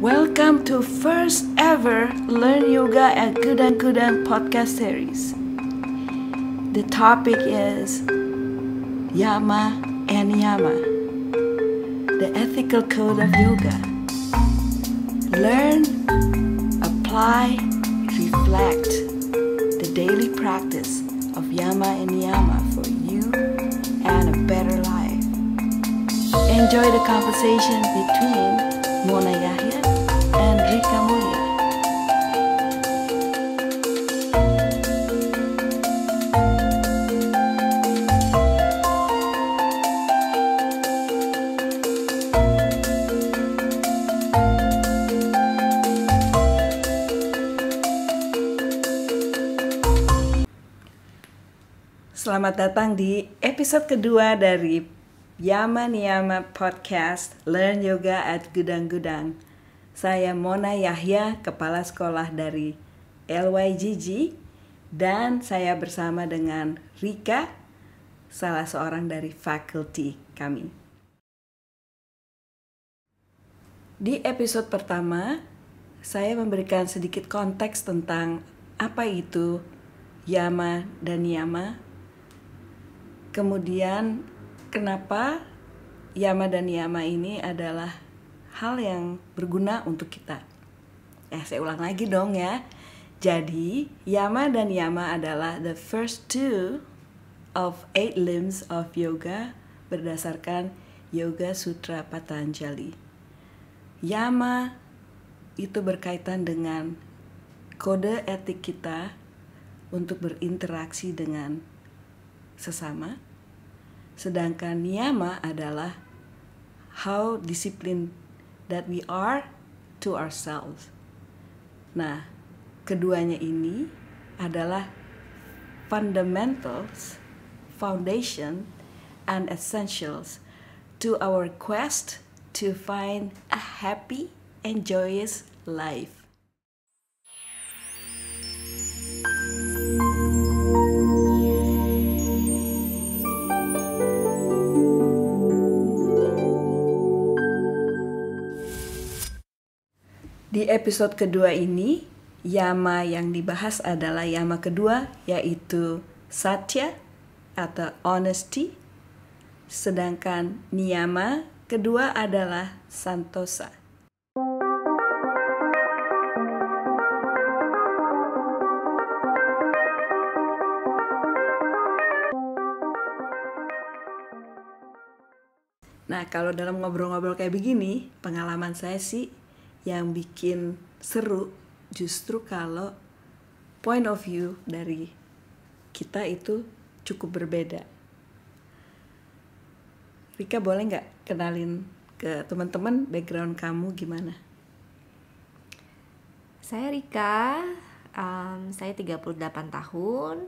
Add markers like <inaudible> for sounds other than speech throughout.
Welcome to first ever Learn Yoga at Gudang Gudang podcast series. The topic is Yama and Yama, the ethical code of yoga. Learn, apply, reflect the daily practice of Yama and Yama for you and a better life. Enjoy the conversation between Mona Yahya and Rika Mulia. Selamat datang di episode kedua dari Yama Niyama Podcast Learn Yoga at Gudang Gudang. Saya Mona Yahya, Kepala Sekolah dari LYGG dan saya bersama dengan Rika, salah seorang dari faculty kami. Di episode pertama, saya memberikan sedikit konteks tentang apa itu Yama dan Niyama Kemudian kenapa Yama dan Yama ini adalah hal yang berguna untuk kita. Eh, saya ulang lagi dong ya. Jadi, Yama dan Yama adalah the first two of eight limbs of yoga berdasarkan Yoga Sutra Patanjali. Yama itu berkaitan dengan kode etik kita untuk berinteraksi dengan sesama Sedangkan niyama adalah how disciplined that we are to ourselves. Nah, keduanya ini adalah fundamentals, foundation, and essentials to our quest to find a happy and joyous life. Di episode kedua ini, yama yang dibahas adalah yama kedua yaitu satya atau honesty. Sedangkan niyama kedua adalah santosa. Nah, kalau dalam ngobrol-ngobrol kayak begini, pengalaman saya sih yang bikin seru justru kalau point of view dari kita itu cukup berbeda. Rika boleh nggak kenalin ke teman-teman background kamu gimana? Saya Rika, um, saya 38 tahun.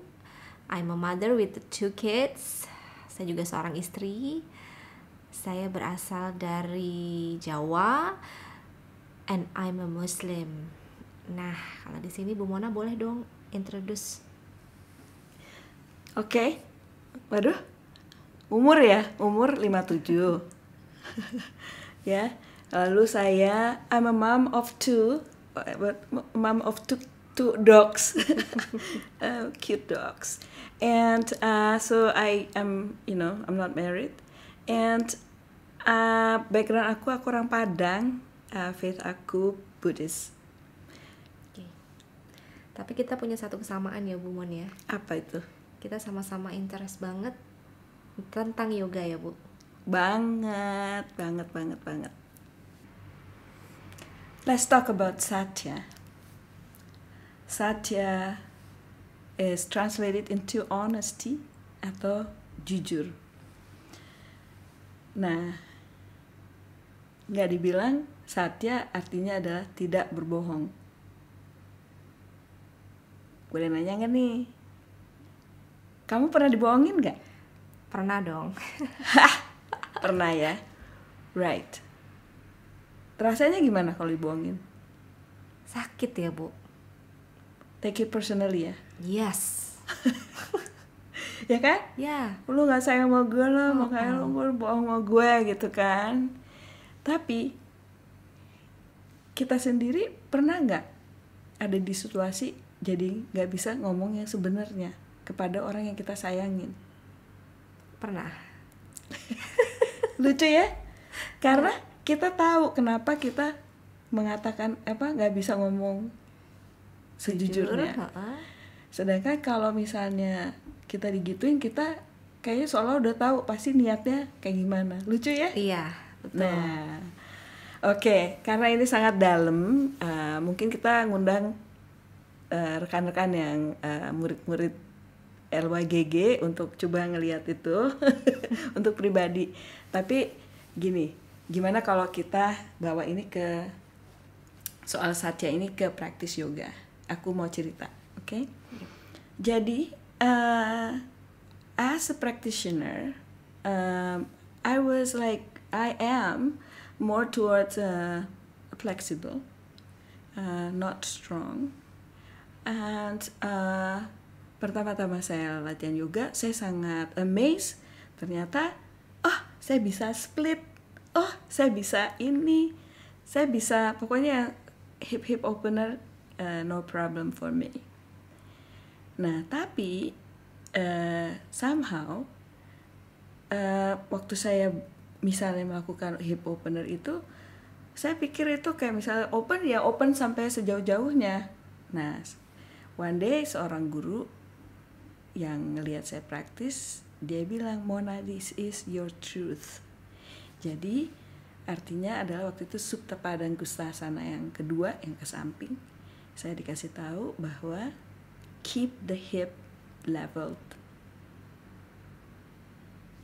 I'm a mother with two kids. Saya juga seorang istri. Saya berasal dari Jawa and I'm a Muslim. Nah, kalau di sini Bu Mona boleh dong introduce. Oke. Okay. Waduh. Umur ya, umur 57. <laughs> ya. Lalu saya I'm a mom of two, mom of two two dogs, uh, <laughs> cute dogs, and uh, so I am, you know, I'm not married, and uh, background aku aku orang Padang, uh, faith aku Buddhist. Okay. Tapi kita punya satu kesamaan ya Bu Mon ya. Apa itu? Kita sama-sama interest banget tentang yoga ya Bu. Banget, banget, banget, banget. Let's talk about Satya. Satya is translated into honesty atau jujur. Nah, nggak dibilang Satya artinya adalah tidak berbohong. Boleh nanya nggak nih? Kamu pernah dibohongin nggak? Pernah dong. pernah ya? Right. Rasanya gimana kalau dibohongin? Sakit ya, Bu. Take it personally ya? Yes. <laughs> ya kan? Ya. Lu gak sayang sama gue lah, Oh, makanya oh. lu bohong sama gue gitu kan. Tapi kita sendiri pernah nggak ada di situasi jadi nggak bisa ngomong yang sebenarnya kepada orang yang kita sayangin? Pernah. <laughs> Lucu ya? Karena kita tahu kenapa kita mengatakan apa nggak bisa ngomong sejujurnya. Jujur, sedangkan kalau misalnya kita digituin kita kayaknya seolah udah tahu pasti niatnya kayak gimana. Lucu ya? Iya betul. Nah, oke, karena ini sangat dalam, eh, mungkin kita ngundang eh, rekan-rekan yang eh, murid-murid LYGG untuk coba ngelihat itu <laughs> untuk pribadi. Tapi gini, gimana kalau kita bawa ini ke soal satya ini ke praktis yoga? Aku mau cerita, oke? Jadi, eh, as a practitioner, um, I was like I am more towards uh, flexible, uh, not strong, and uh, pertama-tama saya latihan yoga, saya sangat amazed. Ternyata, oh saya bisa split, oh saya bisa ini, saya bisa pokoknya hip hip opener uh, no problem for me. Nah tapi uh, somehow eh, waktu saya misalnya melakukan hip opener itu saya pikir itu kayak misalnya open ya open sampai sejauh-jauhnya. Nah one day seorang guru yang ngelihat saya praktis dia bilang Mona this is your truth. Jadi artinya adalah waktu itu Supta dan Gustasana yang kedua yang ke samping saya dikasih tahu bahwa keep the hip leveled.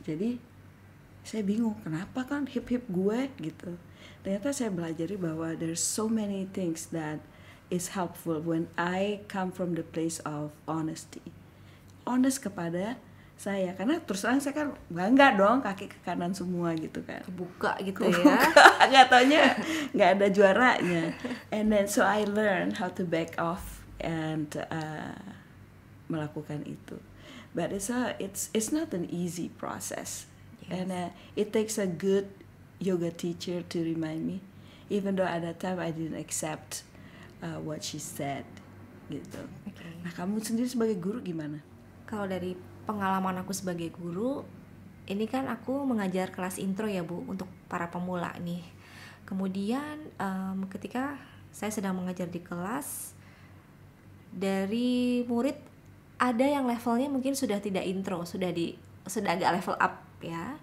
Jadi saya bingung kenapa kan hip hip gue gitu. Ternyata saya belajari bahwa there's so many things that is helpful when I come from the place of honesty. Honest kepada saya karena terus terang saya kan bangga dong kaki ke kanan semua gitu kan. Buka gitu ya. <laughs> Nggak taunya nggak ada juaranya. And then so I learn how to back off and uh, melakukan itu. But it's a it's it's not an easy process and uh, it takes a good yoga teacher to remind me even though at that time I didn't accept uh, what she said gitu. Oke. nah kamu sendiri sebagai guru gimana? Kalau dari pengalaman aku sebagai guru ini kan aku mengajar kelas intro ya bu untuk para pemula nih. Kemudian em, ketika saya sedang mengajar di kelas dari murid ada yang levelnya mungkin sudah tidak intro sudah di sudah agak level up ya.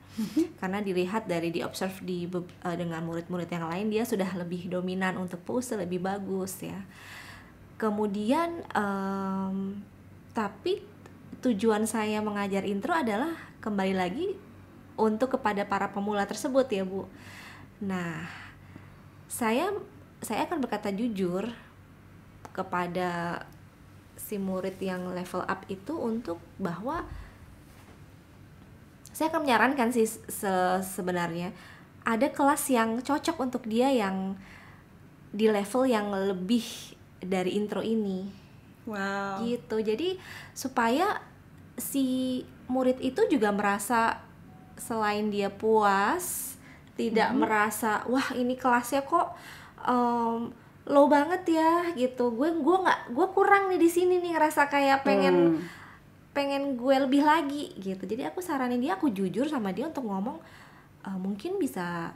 Karena dilihat dari di observe di eh, dengan murid-murid yang lain dia sudah lebih dominan untuk pose lebih bagus ya. Kemudian em, tapi tujuan saya mengajar intro adalah kembali lagi untuk kepada para pemula tersebut ya bu. Nah saya saya akan berkata jujur kepada si murid yang level up itu untuk bahwa saya akan menyarankan sih se- sebenarnya ada kelas yang cocok untuk dia yang di level yang lebih dari intro ini. Wow. Gitu. Jadi supaya si murid itu juga merasa selain dia puas tidak merasa wah ini kelasnya kok em, low banget ya gitu. Gue gue nggak gue kurang nih di sini nih ngerasa kayak pengen Hmm. Pengen gue lebih lagi gitu jadi aku saranin dia aku jujur sama dia untuk ngomong "Eh, mungkin bisa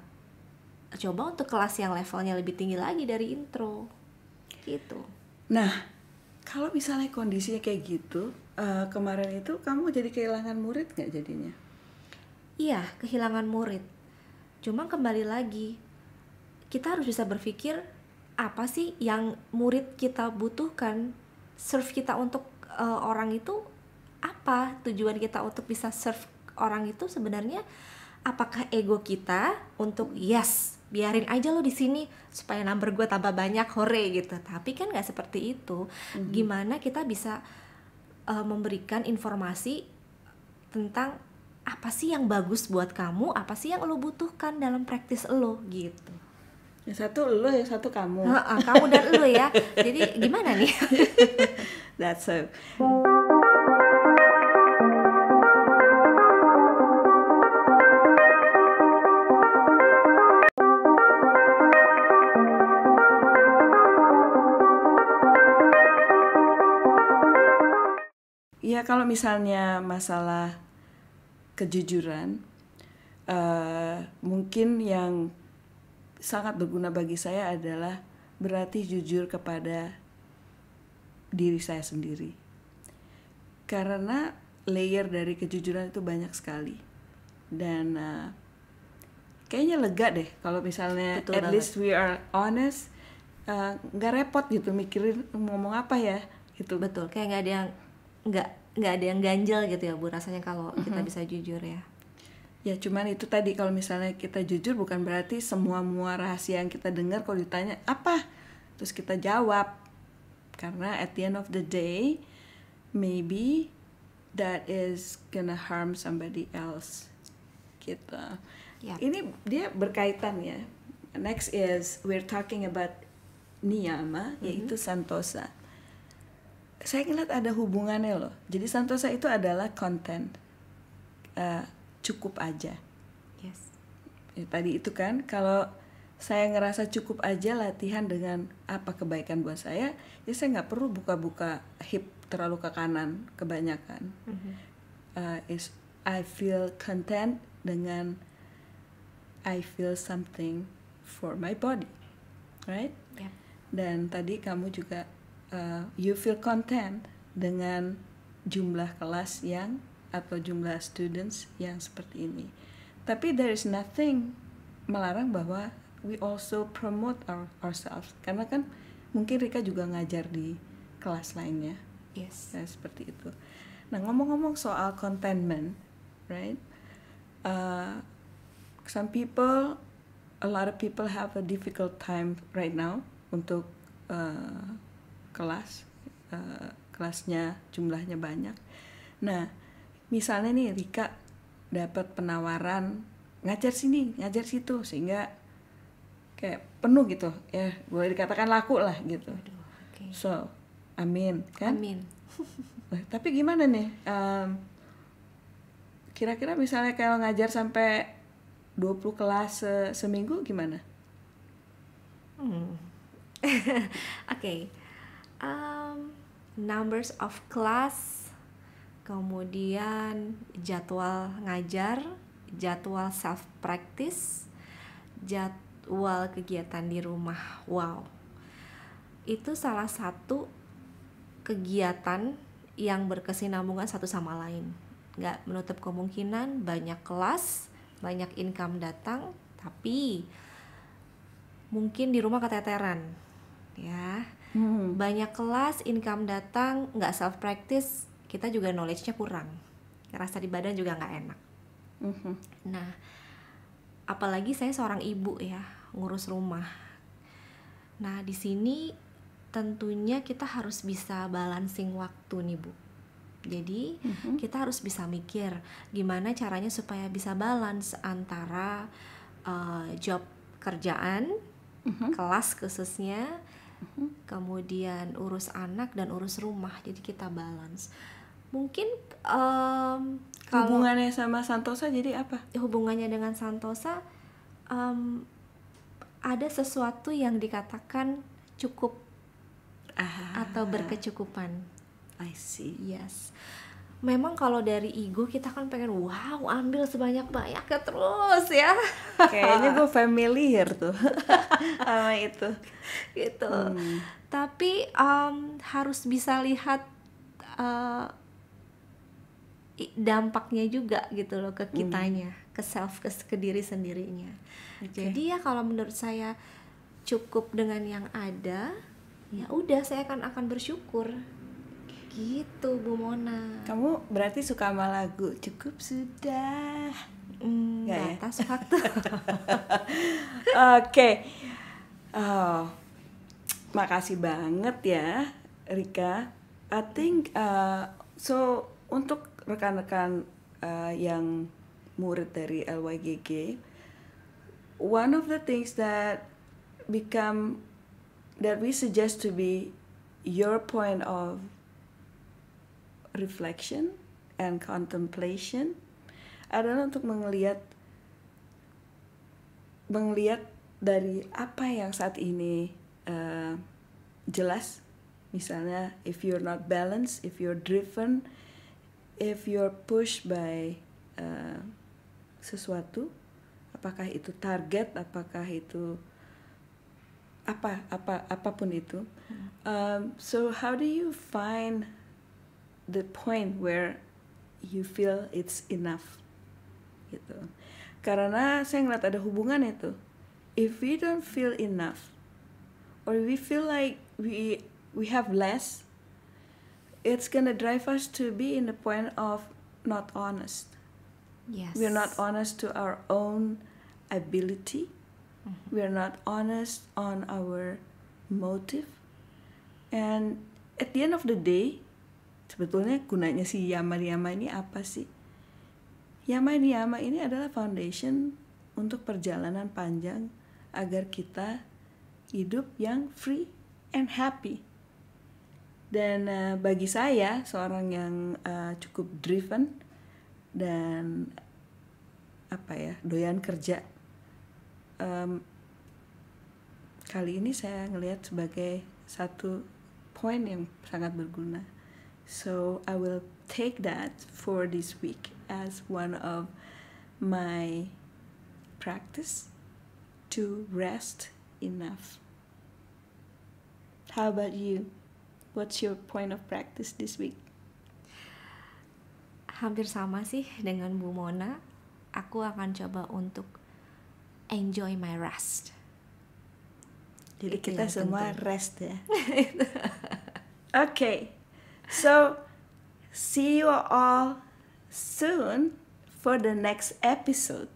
coba untuk kelas yang levelnya lebih tinggi lagi dari intro gitu Nah, kalau misalnya kondisinya kayak gitu, eh, kemarin itu kamu jadi kehilangan murid nggak jadinya? Iya, kehilangan murid. Cuma kembali lagi, kita harus bisa berpikir apa sih yang murid kita butuhkan, serve kita untuk eh, orang itu apa? Tujuan kita untuk bisa serve orang itu sebenarnya apakah ego kita untuk yes biarin aja lo di sini supaya number gue tambah banyak hore gitu tapi kan nggak seperti itu gimana kita bisa eh, memberikan informasi tentang apa sih yang bagus buat kamu, apa sih yang lo butuhkan dalam praktis lo gitu. Yang satu lo, yang satu kamu. Kamu dan lo ya. Jadi gimana nih? <laughs> That's so. Kalau misalnya masalah kejujuran, uh, mungkin yang sangat berguna bagi saya adalah berarti jujur kepada diri saya sendiri. Karena layer dari kejujuran itu banyak sekali. Dan uh, kayaknya lega deh kalau misalnya Betul at banget. least we are honest, uh, nggak repot gitu mikirin ngomong apa ya gitu. betul kayak nggak ada yang nggak nggak ada yang ganjel gitu ya bu rasanya kalau kita bisa jujur ya Ya cuman itu tadi kalau misalnya kita jujur bukan berarti semua mua rahasia yang kita dengar kalau ditanya apa terus kita jawab karena at the end of the day maybe that is gonna harm somebody else gitu. Yap. Ini dia berkaitan ya. Next is we're talking about niyama yaitu santosa. Saya ngeliat ada hubungannya loh. Jadi santosa itu adalah konten. Eh, cukup aja. yes Ya, tadi itu kan kalau saya ngerasa cukup aja latihan dengan apa kebaikan buat saya, ya saya nggak perlu buka-buka hip terlalu ke kanan kebanyakan. Uh, is I feel content dengan I feel something for my body, right? Yap. Dan tadi kamu juga uh, you feel content dengan jumlah kelas yang atau jumlah students yang seperti ini. Tapi there is nothing melarang bahwa we also promote our, ourselves karena kan mungkin Rika juga ngajar di kelas lainnya yes ya seperti itu. Nah ngomong-ngomong soal contentment, right? Uh, some people, a lot of people have a difficult time right now untuk uh, kelas, uh, kelasnya jumlahnya banyak. Nah misalnya nih Rika dapat penawaran ngajar sini, ngajar situ sehingga kayak penuh gitu ya boleh dikatakan laku lah gitu. Aduh, oke So, amin kan? amin <laughs> Nah, tapi gimana nih? Em, kira-kira misalnya kalau ngajar sampai 20 kelas se- seminggu gimana? Hmm. <laughs> Oke. Um, numbers of class, kemudian jadwal ngajar, jadwal self practice, jadwal kegiatan di rumah. Wow. Itu salah satu kegiatan yang berkesinambungan satu sama lain. Nggak menutup kemungkinan banyak kelas, banyak income datang, tapi mungkin di rumah keteteran ya Hmm. banyak kelas income datang nggak self practice kita juga knowledge-nya kurang. Rasa di badan juga nggak enak. Mhm. nah apalagi saya seorang ibu ya ngurus rumah. Nah di sini tentunya kita harus bisa balancing waktu nih bu. Jadi kita harus bisa mikir gimana caranya supaya bisa balance antara uh, job kerjaan kelas khususnya kemudian urus anak dan urus rumah jadi kita balance mungkin em, kalau Hubungannya sama Santosa jadi apa? hubungannya dengan Santosa em, ada sesuatu yang dikatakan cukup Ah, atau berkecukupan I see. yes memang kalau dari ego kita kan pengen wow ambil sebanyak banyaknya terus ya. Kayaknya gue familiar tuh. <laughs> Sama itu. gitu. Hmm. tapi em, harus bisa lihat i- dampaknya juga gitu loh ke kitanya ke self ke, ke diri sendirinya. Jadi ya kalau menurut saya cukup dengan yang ada ya udah saya akan akan bersyukur gitu Bu Mona Kamu berarti suka sama lagu Cukup sudah. hmm, Nggak ya? batas waktu <laughs> Oke. Oh, makasih banget ya, Rika. I think uh, so untuk rekan-rekan uh, yang murid dari LYGG, one of the things that become that we suggest to be your point of reflection and contemplation. Adalah untuk melihat melihat dari apa yang saat ini uh, jelas. Misalnya if you're not balanced if you're driven if you're pushed by uh, sesuatu apakah itu target apakah itu apa apa apa pun itu. Um, so how do you find the point where you feel it's enough gitu. Karena saya ngeliat ada hubungan itu if we don't feel enough or we feel like we we have less it's gonna drive us to be in the point of not honest. Yes. We're not honest to our own ability. Mhm. we're not honest on our motive. And at the end of the day sebetulnya gunanya si yama yama ini apa sih? Yama yama ini adalah foundation untuk perjalanan panjang agar kita hidup yang free and happy. Dan eh, bagi saya seorang yang eh, cukup driven dan apa ya doyan kerja em, kali ini saya ngelihat sebagai satu poin yang sangat berguna so I will take that for this week as one of my practice to rest enough. How about you? What's your point of practice this week? Hampir sama sih dengan Bu Mona. Aku akan coba untuk enjoy my rest. Jadi Itu kita semua penting. rest ya. <laughs> okay, so see you all soon for the next episode.